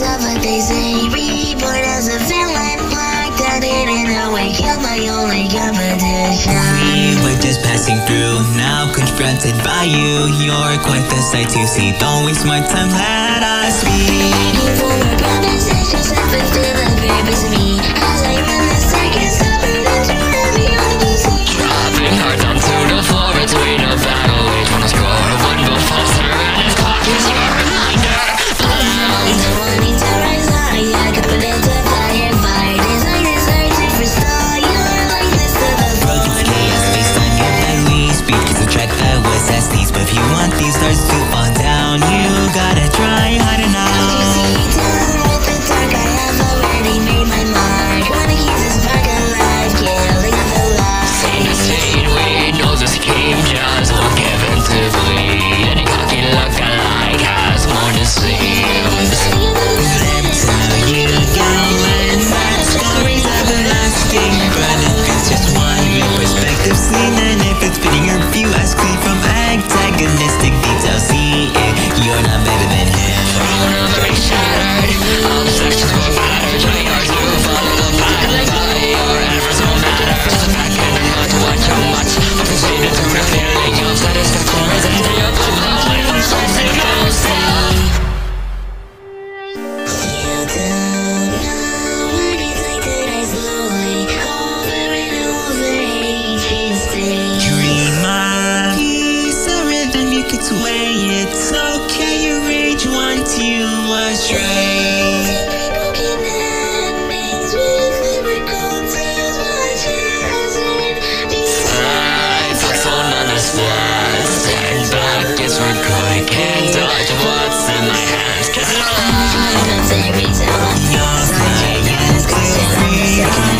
days of a daisy Reborn as a villain Locked up in and awake You're my only competition. We were just passing through. Now confronted by you. You're quite the sight to see. Don't waste my time, let us be. Making for the conversation Just happen the baby. way. It's okay, your rage once you are straight. Cause it all happens every time I'm yours, my yours, cause you're